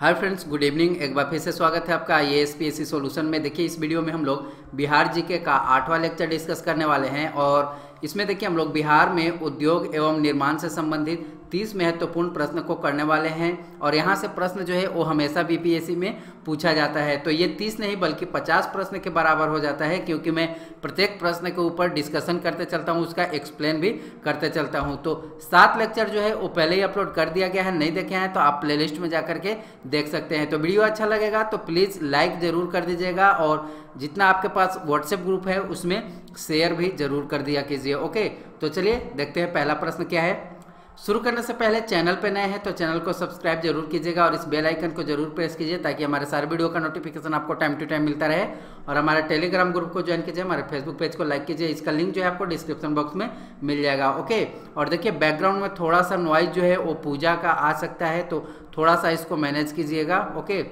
Hi friends, good evening. एक बार फिर से स्वागत है आपका I S P S C solution में। देखिए, इस वीडियो में हम लोग बिहार जीके का आठवां लेक्चर डिस्कस करने वाले हैं और इसमें देखिए, हम लोग बिहार में उद्योग एवं निर्माण से संबंधित 30 महत्वपूर्ण प्रश्न को करने वाले हैं और यहाँ से प्रश्न जो है, वो हमेशा बीपीएससी में पूछा जाता है। तो ये 30 नहीं, बल्कि 50 प्रश्न के बराबर हो जाता है, क्योंकि मैं प्रत्येक प्रश्न के ऊपर डिस्कशन करते चलता हूँ, उसका एक्सप्लेन भी करते चलता हूँ। तो सात लेक्चर जो है, वो पहले ही अपलोड कर दिया गया है, नहीं देखे हैं तो आप प्ले में जा करके देख सकते हैं। तो वीडियो अच्छा लगेगा तो प्लीज़ लाइक ज़रूर कर दीजिएगा और जितना आपके पास व्हाट्सएप ग्रुप है, उसमें शेयर भी ज़रूर कर दिया कीजिए ओके तो चलिए देखते हैं, पहला प्रश्न क्या है? शुरू करने से पहले चैनल पर नए हैं तो चैनल को सब्सक्राइब ज़रूर कीजिएगा और इस बेल आइकन को ज़रूर प्रेस कीजिए ताकि हमारे सारे वीडियो का नोटिफिकेशन आपको टाइम टू टाइम मिलता रहे। और हमारे टेलीग्राम ग्रुप को ज्वाइन कीजिए, हमारे फेसबुक पेज को लाइक कीजिए, इसका लिंक जो है आपको डिस्क्रिप्शन बॉक्स में मिल जाएगा ओके और देखिए बैकग्राउंड में थोड़ा सा नॉइज़ जो है वो पूजा का आ सकता है तो थोड़ा सा इसको मैनेज कीजिएगा ओके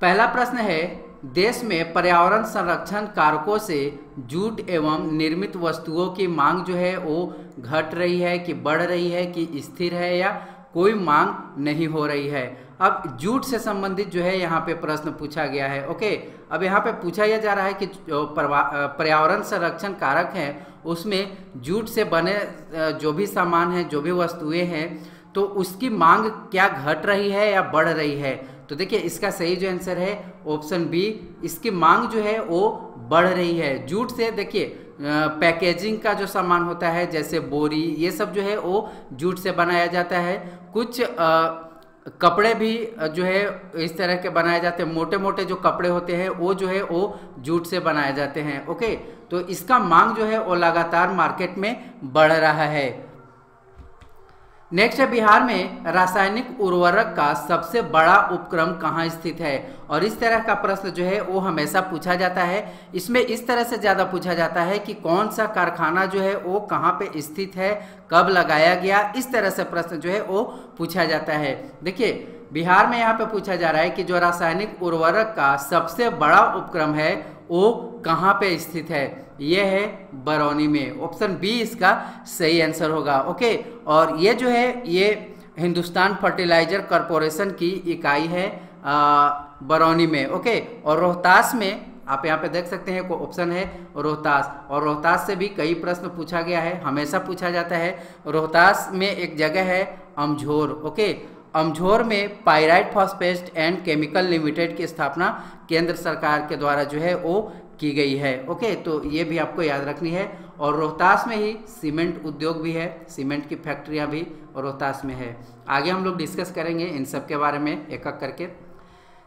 पहला प्रश्न है देश में पर्यावरण संरक्षण कारकों से जूट एवं निर्मित वस्तुओं की मांग जो है वो घट रही है कि बढ़ रही है कि स्थिर है या कोई मांग नहीं हो रही है। अब जूट से संबंधित जो है यहाँ पे प्रश्न पूछा गया है। ओके, अब यहाँ पे पूछा यह जा रहा है कि जो पर्यावरण संरक्षण कारक हैं, उसमें जूट से बने जो भी सामान हैं, जो भी वस्तुएँ हैं तो उसकी मांग क्या घट रही है या बढ़ रही है? तो देखिए इसका सही जो आंसर है ऑप्शन बी इसकी मांग जो है वो बढ़ रही है। जूट से देखिए पैकेजिंग का जो सामान होता है जैसे बोरी ये सब जो है वो जूट से बनाया जाता है। कुछ आ, कपड़े भी जो है इस तरह के बनाए जाते हैं। मोटे मोटे जो कपड़े होते हैं वो जो है वो जूट से बनाए जाते हैं। ओके? तो इसका मांग जो है वो लगातार मार्केट में बढ़ रहा है। नेक्स्ट है बिहार में रासायनिक उर्वरक का सबसे बड़ा उपक्रम कहाँ स्थित है? और इस तरह का प्रश्न जो है, वो हमेशा पूछा जाता है। इसमें इस तरह से ज़्यादा पूछा जाता है कि कौन सा कारखाना जो है, वो कहाँ पे स्थित है, कब लगाया गया, इस तरह से प्रश्न जो है, वो पूछा जाता है। देखिए बिहार में यहाँ पे पूछा जा रहा है कि जो रासायनिक उर्वरक का सबसे बड़ा उपक्रम है, वो कहाँ पे स्थित है? ये है बरौनी में। ऑप्शन बी इसका सही आंसर होगा। ओके, और ये जो है, ये हिंदुस्तान फर्टिलाइज़र कॉरपोरेशन की इकाई है बरौनी में। ओके, और रोहतास में, आप यहाँ पे देख सकते हैं, कोई ऑप्शन है रोहतास। और रोहतास से भी कई प्रश्न पूछा गया है, हमेशा पूछा जाता है। रोहतास में एक जगह है, अमझोर। ओके अमझोर में pyrite phosphates and chemical limited की स्थापना केंद्र सरकार के द्वारा जो है वो की गई है। ओके तो ये भी आपको याद रखनी है। और रोहतास में ही सीमेंट उद्योग भी है, सीमेंट की फैक्ट्रियाँ भी रोहतास में है। आगे हम लोग डिस्कस करेंगे इन सब के बारे में एक एक करके।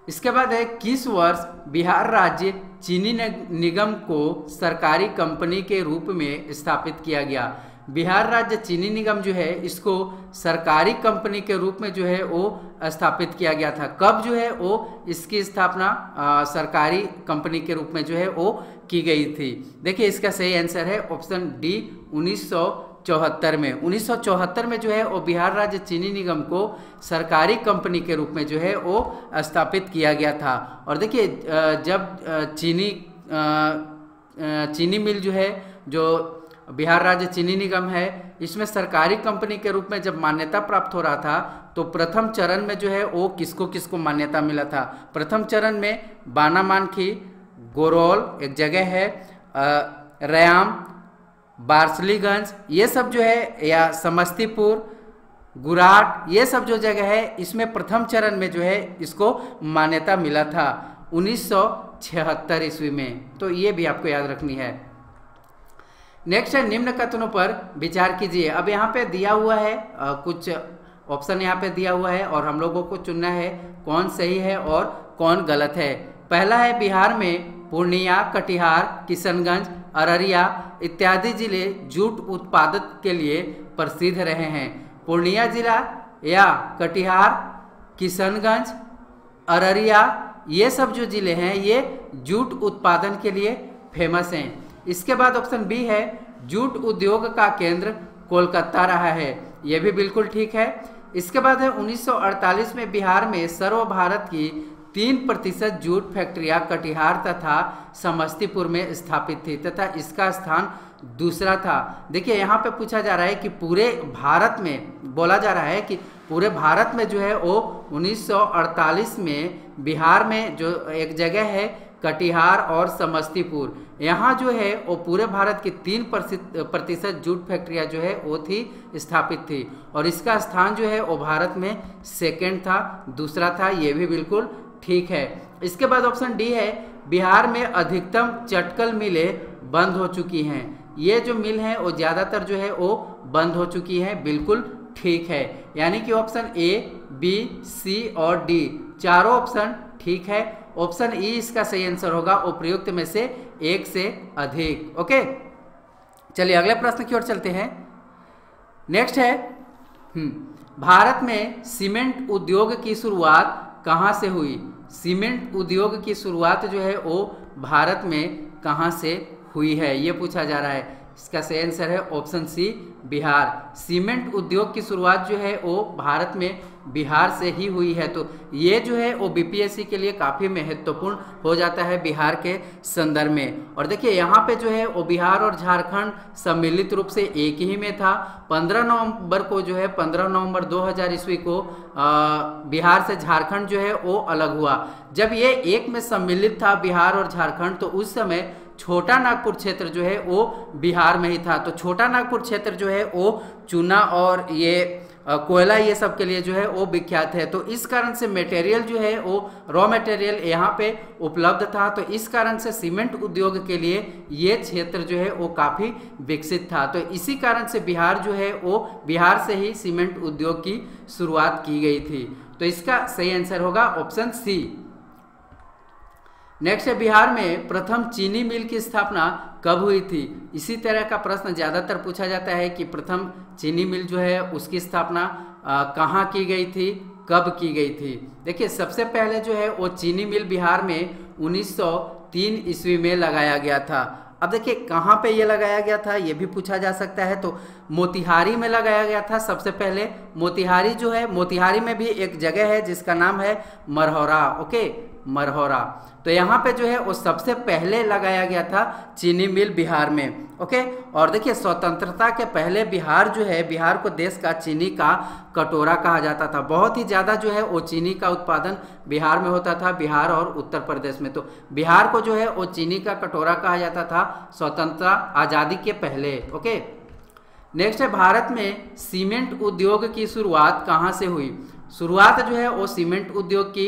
इसके बाद है, किस वर्ष बिहार राज्य चीनी निगम को सरकारी कंपनी के रूप में स्थापित किया गया? बिहार राज्य चीनी निगम जो है, इसको सरकारी कंपनी के रूप में जो है, वो स्थापित किया गया था। कब जो है, वो इसकी स्थापना सरकारी कंपनी के रूप में जो है, वो की गई थी। देखिए, इसका सही आंसर है ऑप्शन डी, उन्नीस चौहत्तर में। 1974 में जो है, वो बिहार राज्य चीनी निगम को सरकारी कंपनी के रूप में जो है, वो स्थापित किया गया था। और देखिए जब चीनी चीनी मिल जो है, जो बिहार राज्य चीनी निगम है, इसमें सरकारी कंपनी के रूप में जब मान्यता प्राप्त हो रहा था तो प्रथम चरण में जो है वो किसको किसको मान्यता मिला था? प्रथम चरण में बाना मानखी गोरौल एक जगह है रयाम, बार्सलीगंज, ये सब जो है, या समस्तीपुर, गुराट, ये सब जो जगह है, इसमें प्रथम चरण में जो है, इसको मान्यता मिला था, उन्नीस सौ छिहत्तर ईस्वी में। तो ये भी आपको याद रखनी है। नेक्स्ट है निम्न कथनों पर विचार कीजिए। अब यहाँ पे दिया हुआ है आ, कुछ ऑप्शन यहाँ पे दिया हुआ है और हम लोगों को चुनना है कौन सही है और कौन गलत है। पहला है बिहार में पूर्णिया कटिहार किशनगंज अररिया इत्यादि ज़िले जूट उत्पादन के लिए प्रसिद्ध रहे हैं। पूर्णिया जिला या कटिहार किशनगंज अररिया ये सब जो ज़िले हैं ये जूट उत्पादन के लिए फ़ेमस हैं। इसके बाद ऑप्शन बी है जूट उद्योग का केंद्र कोलकाता रहा है। यह भी बिल्कुल ठीक है। इसके बाद है 1948 में बिहार में सर्व भारत की तीन प्रतिशत जूट फैक्ट्रियाँ कटिहार तथा समस्तीपुर में स्थापित थी तथा इसका स्थान दूसरा था। देखिए, यहाँ पे पूछा जा रहा है कि पूरे भारत में, बोला जा रहा है कि पूरे भारत में जो है वो 1948 में बिहार में जो एक जगह है कटिहार और समस्तीपुर। यहाँ जो है, वो पूरे भारत की तीन प्रतिशत जूट फैक्ट्रियाँ जो है, वो थी, स्थापित थी। और इसका स्थान जो है, वो भारत में सेकेंड था, दूसरा था, ये भी बिल्कुल ठीक है। इसके बाद ऑप्शन डी है, बिहार में अधिकतम चटकल मिलें बंद हो चुकी हैं। ये जो मिल हैं, वो ज़्यादातर जो है, वो बंद हो चुकी हैं, बिल्कुल ठीक है। यानी कि ऑप्शन ए बी सी और डी चारों ऑप्शन ठीक है। ऑप्शन ई इसका सही आंसर होगा उपयुक्त में से एक से अधिक ओके चलिए अगले प्रश्न की ओर चलते हैं। नेक्स्ट है हम्म, भारत में सीमेंट उद्योग की शुरुआत कहाँ से हुई? सीमेंट उद्योग की शुरुआत जो है वो भारत में कहाँ से हुई है? ये पूछा जा रहा है। इसका सही आंसर है ऑप्शन सी बिहार। सीमेंट उद्योग की शुरुआत जो है वो भारत में बिहार से ही हुई है तो ये जो है वो बीपीएससी के लिए काफ़ी महत्वपूर्ण हो जाता है बिहार के संदर्भ में। और देखिए यहाँ पे जो है वो बिहार और झारखंड सम्मिलित रूप से एक ही में था। 15 नवंबर को जो है 15 नवंबर 2000 ईस्वी को आ, बिहार से झारखंड जो है वो अलग हुआ। जब ये एक में सम्मिलित था बिहार और झारखंड तो उस समय छोटा नागपुर क्षेत्र जो है वो बिहार में ही था। तो छोटा नागपुर क्षेत्र जो है वो चूना और ये कोयला ये सब के लिए जो है वो विख्यात है। तो इस कारण से मटेरियल जो है वो रॉ मटेरियल यहाँ पे उपलब्ध था। तो इस कारण से सीमेंट उद्योग के लिए ये क्षेत्र जो है वो काफ़ी विकसित था। तो इसी कारण से बिहार जो है वो बिहार से ही सीमेंट उद्योग की शुरुआत की गई थी। तो इसका सही आंसर होगा ऑप्शन सी नेक्स्ट है बिहार में प्रथम चीनी मिल की स्थापना कब हुई थी? इसी तरह का प्रश्न ज़्यादातर पूछा जाता है कि प्रथम चीनी मिल जो है, उसकी स्थापना कहाँ की गई थी? कब की गई थी? देखिए, सबसे पहले जो है, वो चीनी मिल बिहार में 1903 ईस्वी में लगाया गया था। अब देखिए, कहाँ पे ये लगाया गया था, ये भी पूछा जा सकता है। तो मोतिहारी में लगाया गया था सबसे पहले। मोतिहारी जो है, मोतिहारी में भी एक जगह है, जिसका नाम है मरहौरा, ओके? मरहौरा। तो यहाँ पे जो है वो सबसे पहले लगाया गया था चीनी मिल बिहार में, ओके? और देखिए, स्वतंत्रता के पहले बिहार जो है, बिहार को देश का चीनी का कटोरा कहा जाता था। बहुत ही ज़्यादा जो है वो चीनी का उत्पादन बिहार में होता था, बिहार और उत्तर प्रदेश में। तो बिहार को जो है वो चीनी का कटोरा कहा जाता था, स्वतंत्रता आज़ादी के पहले, ओके? नेक्स्ट है, भारत में सीमेंट उद्योग की शुरुआत कहाँ से हुई? शुरुआत जो है वो सीमेंट उद्योग की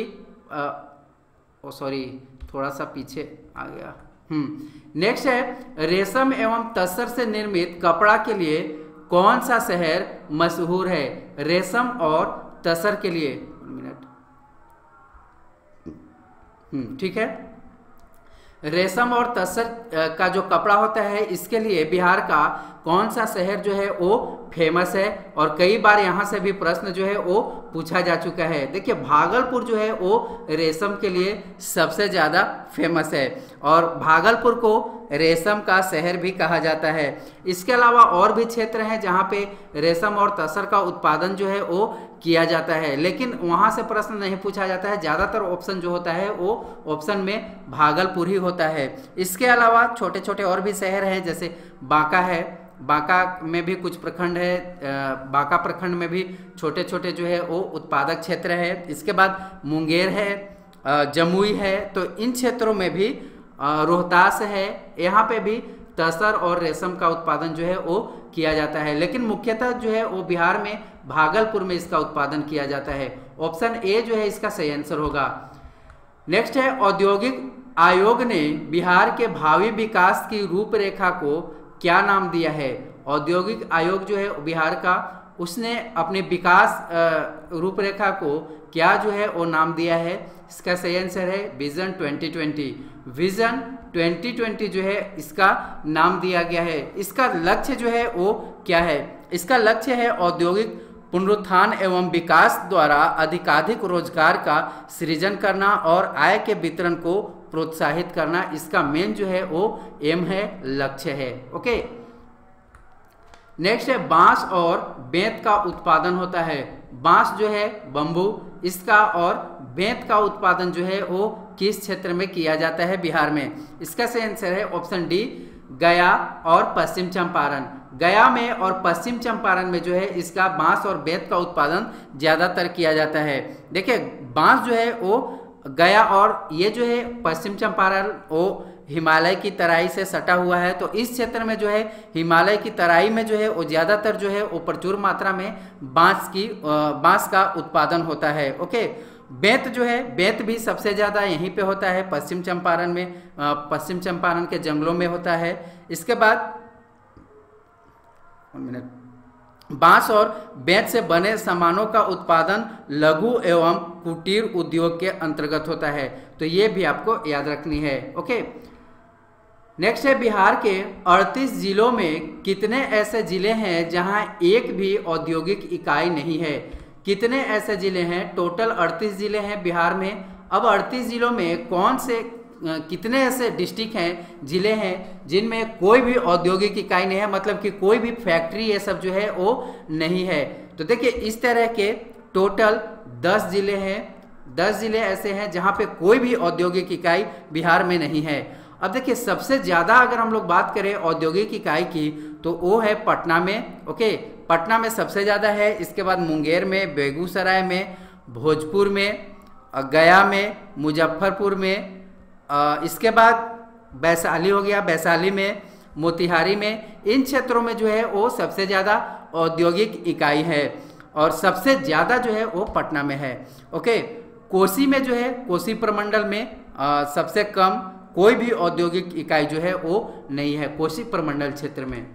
ओ सॉरी थोड़ा सा पीछे आ गया। हम्म नेक्स्ट है, रेशम एवं तसर से निर्मित कपड़ा के लिए कौन सा शहर मशहूर है? रेशम और तसर के लिए। मिनट हम्म ठीक है। रेशम और तसर का जो कपड़ा होता है, इसके लिए बिहार का कौन सा शहर जो है वो फ़ेमस है? और कई बार यहाँ से भी प्रश्न जो है वो पूछा जा चुका है। देखिए, भागलपुर जो है वो रेशम के लिए सबसे ज़्यादा फ़ेमस है। और भागलपुर को रेशम का शहर भी कहा जाता है। इसके अलावा और भी क्षेत्र हैं जहाँ पे रेशम और तसर का उत्पादन जो है वो किया जाता है। लेकिन वहाँ से प्रश्न नहीं पूछा जाता है। ज़्यादातर ऑप्शन जो होता है वो ऑप्शन में भागलपुर ही होता है। इसके अलावा छोटे छोटे और भी शहर हैं, जैसे बांका है बांका में भी कुछ प्रखंड है बांका प्रखंड में भी छोटे छोटे जो है वो उत्पादक क्षेत्र है। इसके बाद मुंगेर है जमुई है तो इन क्षेत्रों में भी रोहतास है। यहाँ पे भी तसर और रेशम का उत्पादन जो है वो किया जाता है। लेकिन मुख्यतः जो है वो बिहार में भागलपुर में इसका उत्पादन किया जाता है। ऑप्शन ए जो है इसका सही आंसर होगा। नेक्स्ट है औद्योगिक आयोग ने बिहार के भावी विकास की रूपरेखा को क्या नाम दिया है? औद्योगिक आयोग जो है बिहार का, उसने अपने विकास रूपरेखा को क्या जो है वो नाम दिया है? इसका सही आंसर है विजन 2020 विजन 2020 जो है इसका नाम दिया गया है। इसका लक्ष्य जो है वो क्या है? इसका लक्ष्य है औद्योगिक पुनरुत्थान एवं विकास द्वारा अधिकाधिक रोज़गार का सृजन करना और आय के वितरण को प्रोत्साहित करना इसका मेन जो है वो एम है, लक्ष्य है ओके नेक्स्ट है बाँस और बेंत का उत्पादन होता है। बाँस जो है बंबू, इसका और बेंत का उत्पादन जो है वो किस क्षेत्र में किया जाता है? बिहार में। इसका सही आंसर है ऑप्शन डी गया और पश्चिम चंपारण। गया में और पश्चिम चंपारण में जो है इसका बाँस और बेत का उत्पादन ज़्यादातर किया जाता है। देखिए, बाँस जो है वो गया और ये जो है पश्चिम चंपारण, वो हिमालय की तराई से सटा हुआ है। तो इस क्षेत्र में जो है, हिमालय की तराई में जो है, वो ज़्यादातर जो है, वो प्रचुर मात्रा में बाँस की बाँस का उत्पादन होता है। ओके? बेत जो है, बेत भी सबसे ज़्यादा यहीं पे होता है, पश्चिम चंपारण में पश्चिम चंपारण के जंगलों में होता है। इसके बाद मिनट। बाँस और बेत से बने सामानों का उत्पादन लघु एवं कुटीर उद्योग के अंतर्गत होता है। तो ये भी आपको याद रखनी है। ओके। नेक्स्ट है बिहार के 38 जिलों में कितने ऐसे ज़िले हैं जहाँ एक भी औद्योगिक इकाई नहीं है? कितने ऐसे ज़िले हैं? टोटल 38 ज़िले हैं बिहार में। अब 38 ज़िलों में कौन से कितने ऐसे डिस्ट्रिक्ट हैं, ज़िले हैं, जिनमें कोई भी औद्योगिक इकाई नहीं है मतलब कि कोई भी फैक्ट्री ये सब जो है, वो नहीं है। तो देखिए, इस तरह के टोटल 10 ज़िले हैं 10 ज़िले ऐसे हैं जहाँ पे कोई भी औद्योगिक इकाई बिहार में नहीं है। अब देखिए, सबसे ज़्यादा अगर हम लोग बात करें औद्योगिक इकाई की तो वो है पटना में, ओके? पटना में सबसे ज़्यादा है, इसके बाद मुंगेर में, बेगूसराय में, भोजपुर में गया में, मुजफ्फरपुर में इसके बाद वैशाली हो गया वैशाली में मोतिहारी में इन क्षेत्रों में जो है वो सबसे ज़्यादा औद्योगिक इकाई है और सबसे ज़्यादा जो है वो पटना में है। ओके कोसी में जो है कोसी प्रमंडल में आ, सबसे कम कोई भी औद्योगिक इकाई जो है वो नहीं है कोसी प्रमंडल क्षेत्र में।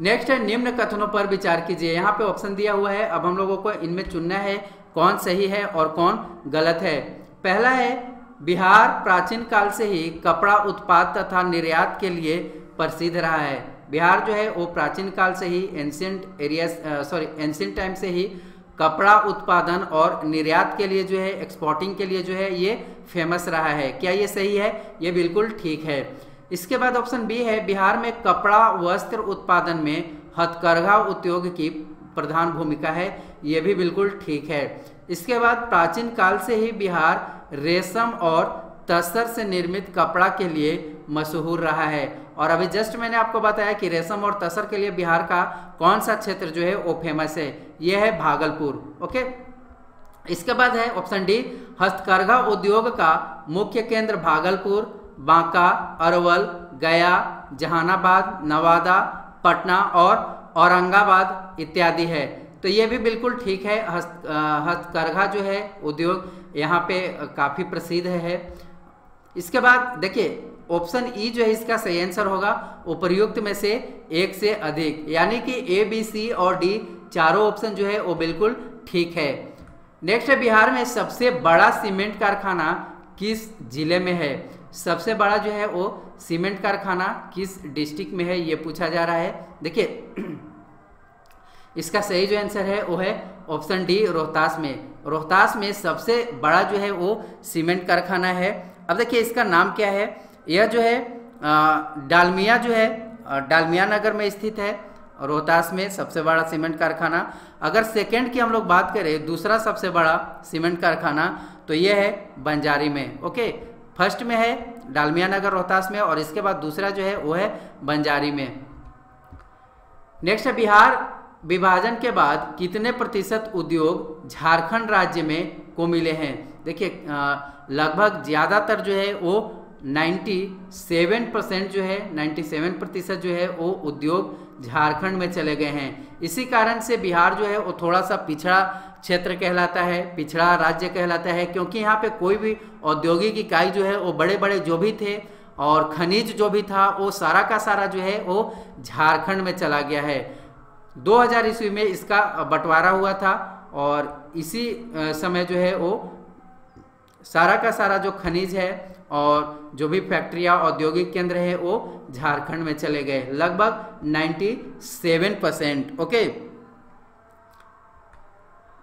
नेक्स्ट है निम्न कथनों पर विचार कीजिए। यहाँ पे ऑप्शन दिया हुआ है अब हम लोगों को इनमें चुनना है कौन सही है और कौन गलत है। पहला है बिहार प्राचीन काल से ही कपड़ा उत्पाद तथा निर्यात के लिए प्रसिद्ध रहा है। बिहार जो है, वो प्राचीन काल से ही ancient area sorry ancient time से ही कपड़ा उत्पादन और निर्यात के लिए जो है एक्सपोर्टिंग के लिए जो है, ये फ़ेमस रहा है। क्या ये सही है? ये बिल्कुल ठीक है। इसके बाद ऑप्शन बी है, बिहार में कपड़ा वस्त्र उत्पादन में हथकरघा उद्योग की प्रधान भूमिका है। ये भी बिल्कुल ठीक है। इसके बाद प्राचीन काल से ही बिहार रेशम और तस्तर से निर्मित कपड़ा के लिए मशहूर रहा है। और अभी जस्ट मैंने आपको बताया कि रेशम और तसर के लिए बिहार का कौन सा क्षेत्र जो है वो फ़ेमस है। यह है भागलपुर, ओके? इसके बाद है ऑप्शन डी हस्तकरघा उद्योग का मुख्य केंद्र भागलपुर, बांका, अरवल, गया, जहानाबाद, नवादा, पटना और औरंगाबाद इत्यादि है। तो ये भी बिल्कुल ठीक है। हस्त हस्तकरघा जो है उद्योग यहाँ पे काफ़ी प्रसिद्ध है। इसके बाद देखिए ऑप्शन ई जो है, इसका सही आंसर होगा। उपर्युक्त में से एक से अधिक, यानी कि ए बी सी और डी चारों ऑप्शन जो है, वो बिल्कुल ठीक है। नेक्स्ट है, बिहार में सबसे बड़ा सीमेंट कारखाना किस ज़िले में है? सबसे बड़ा जो है, वो सीमेंट कारखाना किस डिस्ट्रिक्ट में है, ये पूछा जा रहा है। देखिए, इसका सही जो आंसर है, वो है ऑप्शन डी रोहतास में। रोहतास में सबसे बड़ा जो है वो सीमेंट कारखाना है। अब देखिए इसका नाम क्या है? यह जो है डालमिया जो है डालमिया नगर में स्थित है, रोहतास में सबसे बड़ा सीमेंट कारखाना। अगर सेकेंड की हम लोग बात करें, दूसरा सबसे बड़ा सीमेंट कारखाना तो यह है बंजारी में, ओके? फ़र्स्ट में है डालमिया नगर रोहतास में और इसके बाद दूसरा जो है वो है बंजारी में। नेक्स्ट है बिहार। विभाजन के बाद कितने प्रतिशत उद्योग झारखंड राज्य में को मिले हैं? देखिए लगभग ज़्यादातर जो है वो 97 परसेंट जो है 97 प्रतिशत जो है वो उद्योग झारखंड में चले गए हैं। इसी कारण से बिहार जो है वो थोड़ा सा पिछड़ा क्षेत्र कहलाता है, पिछड़ा राज्य कहलाता है, क्योंकि यहाँ पे कोई भी औद्योगिक इकाई जो है वो बड़े बड़े जो भी थे और खनिज जो भी था, वो सारा का सारा जो है वो झारखंड में चला गया है। 2000 ईस्वी में इसका बंटवारा हुआ था और इसी समय जो है वो सारा का सारा जो खनिज है और जो भी फैक्ट्रिया, औद्योगिक केंद्र है, वो झारखंड में चले गए, लगभग 97 परसेंट, ओके?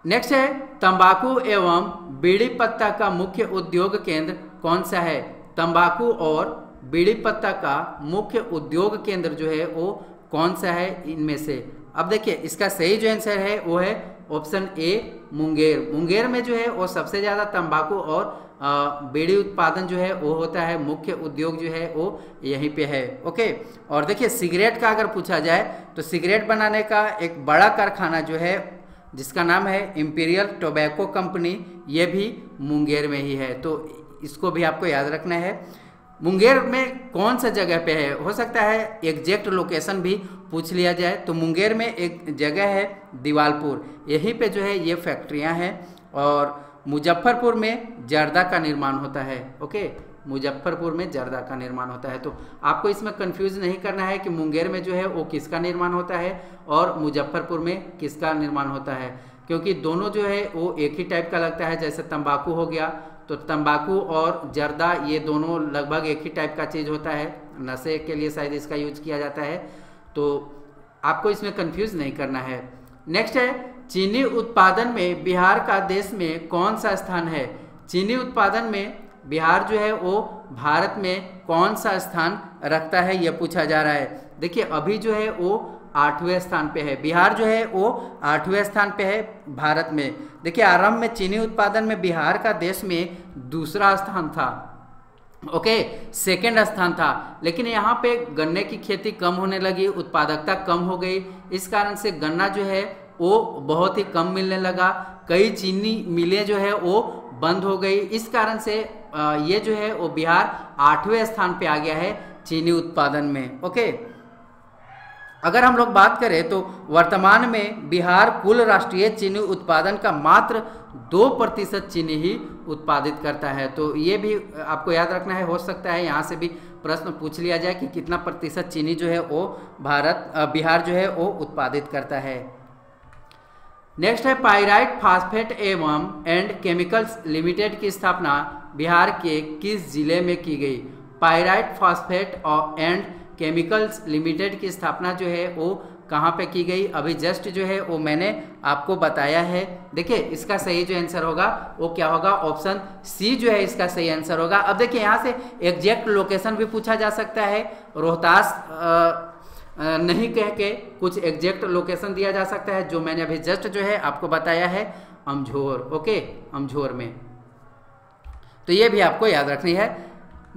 नेक्स्ट है, तंबाकू एवं बीड़ी पत्ता का मुख्य उद्योग केंद्र कौन सा है? तंबाकू और बीड़ी पत्ता का मुख्य उद्योग केंद्र जो है वो कौन सा है इनमें से? अब देखिए, इसका सही जो आंसर है, वो है ऑप्शन ए मुंगेर। मुंगेर में जो है, वो सबसे ज़्यादा तंबाकू और बेड़ी उत्पादन जो है, वो होता है। मुख्य उद्योग जो है, वो यहीं पे है। ओके? और देखिए, सिगरेट का अगर पूछा जाए तो सिगरेट बनाने का एक बड़ा कारखाना जो है, जिसका नाम है इम्पीरियल टोबैको कंपनी ये भी मुंगेर में ही है। तो इसको भी आपको याद रखना है। मुंगेर में कौन सा जगह पे है? हो सकता है एग्जैक्ट लोकेशन भी पूछ लिया जाए। तो मुंगेर में एक जगह है दीवालपुर। यहीं पे जो है ये फैक्ट्रियाँ हैं और मुजफ्फरपुर में जर्दा का निर्माण होता है। ओके? मुजफ्फरपुर में जर्दा का निर्माण होता है। तो आपको इसमें कंफ्यूज नहीं करना है कि मुंगेर में जो है वो किसका निर्माण होता है और मुजफ्फरपुर में किसका निर्माण होता है। क्योंकि दोनों जो है वो एक ही टाइप का लगता है। जैसे तंबाकू हो गया तो तंबाकू और जर्दा ये दोनों लगभग एक ही टाइप का चीज़ होता है। नशे के लिए शायद इसका यूज़ किया जाता है। तो आपको इसमें कंफ्यूज नहीं करना है। नेक्स्ट है, चीनी उत्पादन में बिहार का देश में कौन सा स्थान है? चीनी उत्पादन में बिहार जो है, वो भारत में कौन सा स्थान रखता है यह पूछा जा रहा है। देखिए, अभी जो है, वो आठवें स्थान पे है। बिहार जो है, वो आठवें स्थान पे है भारत में। देखिए, आरंभ में चीनी उत्पादन में बिहार का देश में दूसरा स्थान था। ओके, सेकेंड स्थान था। लेकिन यहाँ पे गन्ने की खेती कम होने लगी, उत्पादकता कम हो गई। इस कारण से गन्ना जो है, वो बहुत ही कम मिलने लगा। कई चीनी मिलें जो है, वो बंद हो गई। इस कारण से ये जो है, वो बिहार आठवें स्थान पे आ गया है चीनी उत्पादन में। ओके? अगर हम लोग बात करें तो वर्तमान में बिहार कुल राष्ट्रीय चीनी उत्पादन का मात्र दो प्रतिशत चीनी ही उत्पादित करता है। तो ये भी आपको याद रखना है, हो सकता है यहाँ से भी प्रश्न पूछ लिया जाए कि कितना प्रतिशत चीनी जो है वो भारत बिहार जो है वो उत्पादित करता है। नेक्स्ट है पायराइट फास्फेट एवं एंड केमिकल्स लिमिटेड की स्थापना बिहार के किस ज़िले में की गई? पायराइट फास्फेट और एंड केमिकल्स लिमिटेड की स्थापना जो है, वो कहाँ पे की गई? अभी जस्ट जो है, वो मैंने आपको बताया है। देखिए, इसका सही जो आंसर होगा, वो क्या होगा? ऑप्शन सी जो है, इसका सही आंसर होगा। अब देखिए, यहाँ से एग्जैक्ट लोकेशन भी पूछा जा सकता है। रोहतास नहीं कह के कुछ एग्जैक्ट लोकेशन दिया जा सकता है, जो मैंने अभी जस्ट जो है, आपको बताया है, अमझोर। ओके? अमझोर में। तो ये भी आपको याद रखनी है।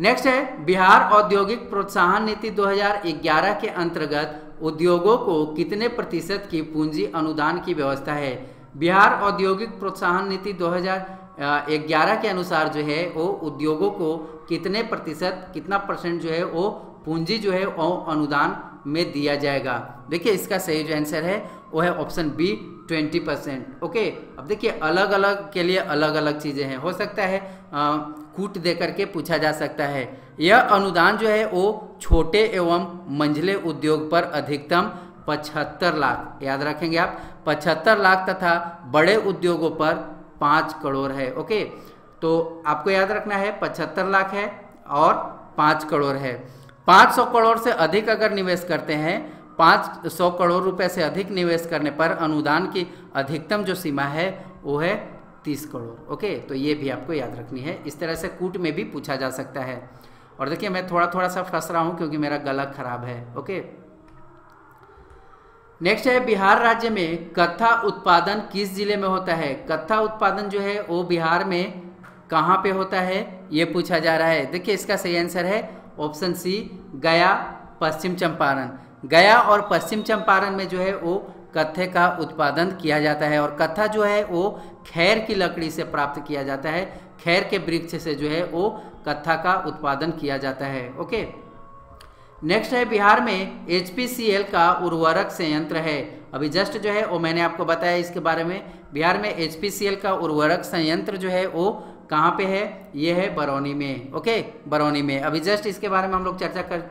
नेक्स्ट है बिहार औद्योगिक प्रोत्साहन नीति 2011 के अंतर्गत उद्योगों को कितने प्रतिशत की पूंजी अनुदान की व्यवस्था है? बिहार औद्योगिक प्रोत्साहन नीति 2011 के अनुसार जो है वो उद्योगों को कितने प्रतिशत कितना परसेंट जो है वो पूंजी जो है वो अनुदान में दिया जाएगा? देखिए इसका सही जो आंसर है वो है option B twenty percent okay अब देखिए अलग अलग के लिए अलग अलग चीज़ें हैं। हो सकता है आ, कूट दे करके पूछा जा सकता है। यह अनुदान जो है, वो छोटे एवं मंझले उद्योग पर अधिकतम पचहत्तर लाख, याद रखेंगे आप, पचहत्तर लाख तथा बड़े उद्योगों पर पाँच करोड़ है, ओके? तो आपको याद रखना है, पचहत्तर लाख है और पाँच करोड़ है। पाँच सौ करोड़ से अधिक अगर निवेश करते हैं, पाँच सौ करोड़ रुपए से अधिक निवेश करने पर अनुदान की अधिकतम जो सीमा है, वो है तीस करोड़, ओके? तो ये भी आपको याद रखनी है। इस तरह से कूट में भी पूछा जा सकता है। और देखिए, मैं थोड़ा थोड़ा सा फंस रहा हूँ क्योंकि मेरा गला खराब है, ओके? नेक्स्ट है, बिहार राज्य में कथा उत्पादन किस ज़िले में होता है? कथा उत्पादन जो है, वो बिहार में कहाँ पे होता है? ये पूछा जा रहा है। देखिए, इसका सही आंसर है ऑप्शन सी गया, पश्चिम चंपारण। गया और पश्चिम चंपारण में जो है, वो कत्थे का उत्पादन किया जाता है और कत्था जो है वो खैर की लकड़ी से प्राप्त किया जाता है। खैर के वृक्ष से जो है वो कत्था का उत्पादन किया जाता है। ओके? नेक्स्ट है बिहार में एचपीसीएल का उर्वरक संयंत्र है। अभी जस्ट जो है वो मैंने आपको बताया इसके बारे में। बिहार में एचपीसीएल का उर्वरक संयंत्र जो है वो कहाँ पे है? ये है बरौनी में। ओके? बरौनी में। अभी जस्ट इसके बारे में हम लोग चर्चा कर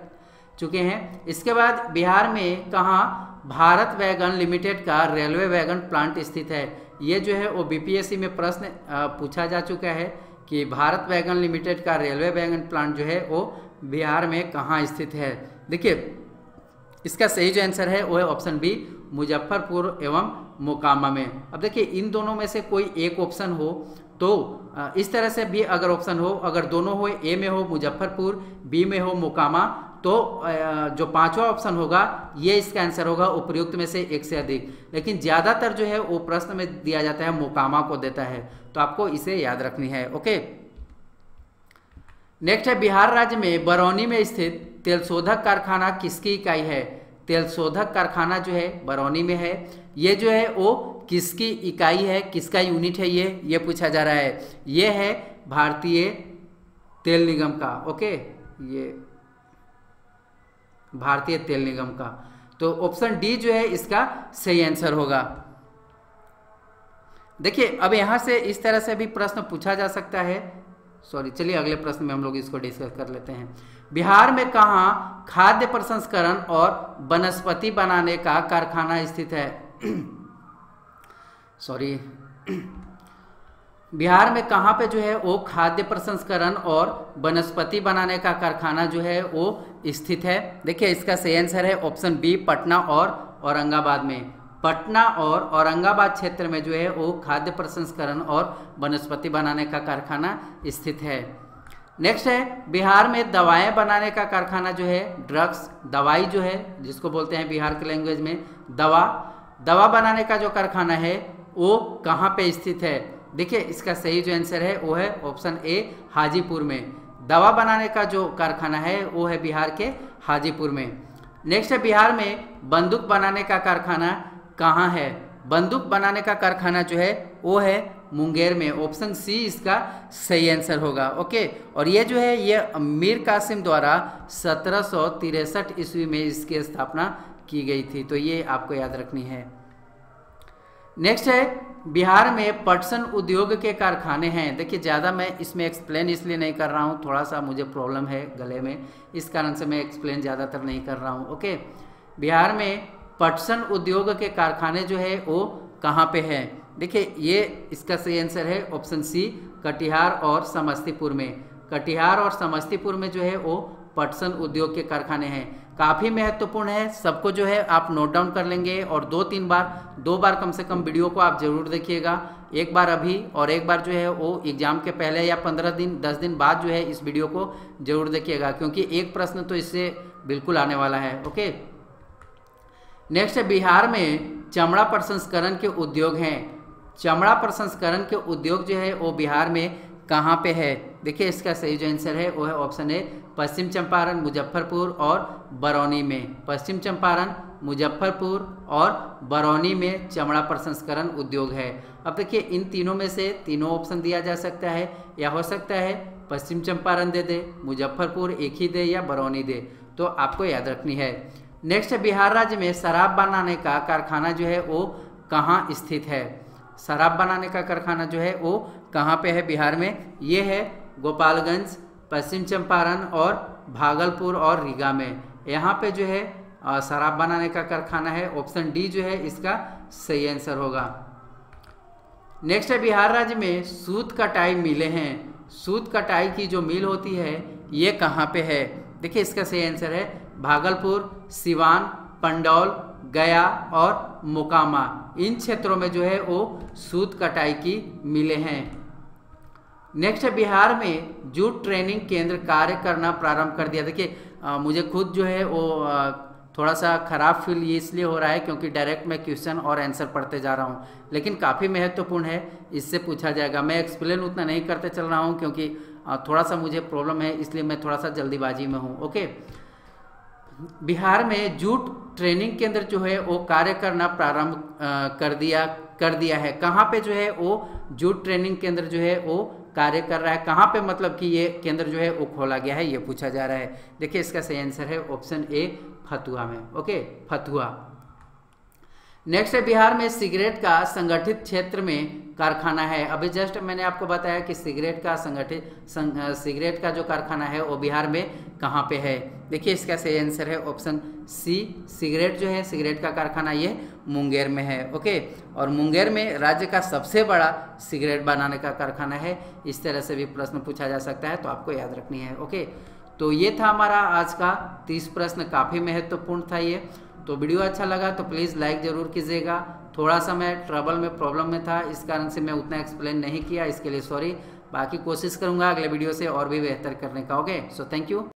चुके हैं। इसके बाद बिहार में कहाँ भारत वैगन लिमिटेड का रेलवे वैगन प्लांट स्थित है। ये जो है, वो बीपीएससी में प्रश्न पूछा जा चुका है कि भारत वैगन लिमिटेड का रेलवे वैगन प्लांट जो है, वो बिहार में कहाँ स्थित है? देखिए, इसका सही जो आंसर है, वो है ऑप्शन बी, मुजफ्फरपुर एवं मोकामा में। अब देखिए, इन दोनों में से कोई एक ऑप्शन हो तो इस तरह से भी अगर ऑप्शन हो, अगर दोनों हो, ए में हो मुजफ्फरपुर, बी में हो मोकामा तो जो पांचवा ऑप्शन होगा, ये इसका आंसर होगा उपयुक्त में से एक से अधिक। लेकिन ज़्यादातर जो है, वो प्रश्न में दिया जाता है, मोकामा को देता है। तो आपको इसे याद रखनी है, ओके? नेक्स्ट है, बिहार राज्य में बरौनी में स्थित तेल शोधक कारखाना किसकी इकाई है? तेल शोधक कारखाना जो है, बरौनी में है। ये जो है, वो किसकी इकाई है? किसका यूनिट है ये? ये पूछा जा रहा है। ये है भारतीय तेल निगम का, ओके? ये भारतीय तेल निगम का। तो ऑप्शन डी जो है, इसका सही आंसर होगा। देखिए, अब यहाँ से इस तरह से भी प्रश्न पूछा जा सकता है। सॉरी चलिए अगले प्रश्न में हम लोग इसको डिस्कस कर लेते हैं। बिहार में कहा खाद्य प्रसंस्करण और वनस्पति बनाने का कारखाना स्थित है? सॉरी बिहार में कहाँ पे जो है वो खाद्य प्रसंस्करण और वनस्पति बनाने का कारखाना जो है वो स्थित है। देखिए, इसका सही आंसर है ऑप्शन बी पटना और औरंगाबाद में। पटना और औरंगाबाद क्षेत्र में जो है वो खाद्य प्रसंस्करण और वनस्पति बनाने का कारखाना स्थित है। नेक्स्ट है, बिहार में दवाएँ बनाने का कारखाना जो है ड्रग्स दवाई जो है, जिसको बोलते हैं बिहार के लैंग्वेज में, दवा। दवा बनाने का जो कारखाना है, वो कहाँ पे स्थित है? देखिए, इसका सही जो आंसर है, वो है ऑप्शन ए हाजीपुर में। दवा बनाने का जो कारखाना है, वो है बिहार के हाजीपुर में। नेक्स्ट है बिहार में, बंदूक बनाने का कारखाना कहाँ है? बंदूक बनाने का कारखाना जो है, वो है मुंगेर में। ऑप्शन सी इसका सही आंसर होगा ओके और ये जो है, ये मीर कासिम द्वारा सत्रह ईस्वी में इसकी स्थापना की गई थी। तो ये आपको याद रखनी है। नेक्स्ट है, बिहार में पटसन उद्योग के कारखाने हैं। देखिए, ज़्यादा मैं इसमें एक्सप्लेन इसलिए नहीं कर रहा हूँ थोड़ा सा मुझे प्रॉब्लम है गले में, इस कारण से मैं एक्सप्लेन ज़्यादातर नहीं कर रहा हूँ ओके बिहार में पटसन उद्योग के कारखाने जो है, वो कहाँ पे है? देखिए, ये इसका सही आंसर है ऑप्शन सी कटिहार और समस्तीपुर में। कटिहार और समस्तीपुर में जो है, वो पटसन उद्योग के कारखाने हैं। काफ़ी महत्वपूर्ण है। सबको जो है आप नोट डाउन कर लेंगे और दो तीन बार, दो बार कम से कम वीडियो को आप ज़रूर देखिएगा। एक बार अभी और एक बार जो है वो एग्ज़ाम के पहले या पंद्रह दिन, दस दिन बाद जो है इस वीडियो को ज़रूर देखिएगा, क्योंकि एक प्रश्न तो इससे बिल्कुल आने वाला है ओके नेक्स्ट बिहार में चमड़ा प्रसंस्करण के उद्योग हैं। चमड़ा प्रसंस्करण के उद्योग जो है वो बिहार में कहाँ पे है? देखिए, इसका सही जो आंसर है, वो है ऑप्शन ए पश्चिम चंपारण, मुजफ्फरपुर और बरौनी में। पश्चिम चंपारण, मुजफ्फरपुर और बरौनी में चमड़ा प्रसंस्करण उद्योग है। अब देखिए, इन तीनों में से तीनों ऑप्शन दिया जा सकता है, या हो सकता है पश्चिम चंपारण दे दे, मुजफ्फरपुर एक ही दे या बरौनी दे। तो आपको याद रखनी है। नेक्स्ट बिहार राज्य में शराब बनाने का कारखाना जो है, वो कहाँ स्थित है? शराब बनाने का कारखाना जो है, वो कहाँ पे है बिहार में? ये है गोपालगंज, पश्चिम चंपारण और भागलपुर और रीगा में। यहाँ पे जो है शराब बनाने का कारखाना है। ऑप्शन डी जो है, इसका सही आंसर होगा। नेक्स्ट है, बिहार राज्य में सूत कटाई मिले हैं। सूत कटाई की जो मिल होती है, ये कहाँ पे है? देखिए, इसका सही आंसर है भागलपुर, सिवान, पंडौल, गया और मोकामा। इन क्षेत्रों में जो है, वो सूत कटाई की मिले हैं। नेक्स्ट है बिहार में जूट ट्रेनिंग केंद्र कार्य करना प्रारंभ कर दिया। देखिए मुझे खुद जो है वो आ, थोड़ा सा ख़राब फील ये इसलिए हो रहा है क्योंकि डायरेक्ट मैं क्वेश्चन और आंसर पढ़ते जा रहा हूँ। लेकिन काफ़ी महत्वपूर्ण तो है इससे पूछा जाएगा। मैं एक्सप्लेन उतना नहीं करते चल रहा हूँ क्योंकि थोड़ा सा मुझे प्रॉब्लम है इसलिए मैं थोड़ा सा जल्दीबाजी में हूँ। ओके बिहार में जूट ट्रेनिंग केंद्र जो है वो कार्य करना प्रारंभ कर दिया कर दिया है। कहाँ पे जो है वो जूट ट्रेनिंग केंद्र जो है वो कार्य कर रहा है। कहाँ पे मतलब कि ये केंद्र जो है, वो खोला गया है, ये पूछा जा रहा है। देखिए, इसका सही आंसर है ऑप्शन ए फतुआ में। ओके फतुआ नेक्स्ट है, बिहार में सिगरेट का संगठित क्षेत्र में कारखाना है। अभी जस्ट मैंने आपको बताया कि सिगरेट का संगठित संग, सिगरेट का जो कारखाना है वो बिहार में कहाँ पे है? देखिए इसका सही आंसर है ऑप्शन सी सिगरेट जो है सिगरेट का कारखाना ये मुंगेर में है ओके और मुंगेर में राज्य का सबसे बड़ा सिगरेट बनाने का कारखाना है। इस तरह से भी प्रश्न पूछा जा सकता है तो आपको याद रखनी है ओके तो ये था हमारा आज का तीस प्रश्न काफ़ी महत्वपूर्ण था ये। तो वीडियो अच्छा लगा तो प्लीज़ लाइक ज़रूर कीजिएगा। थोड़ा सा मैं ट्रबल में प्रॉब्लम में था, इस कारण से मैं उतना एक्सप्लेन नहीं किया, इसके लिए सॉरी बाकी कोशिश करूँगा अगले वीडियो से और भी बेहतर करने का ओके सो थैंक यू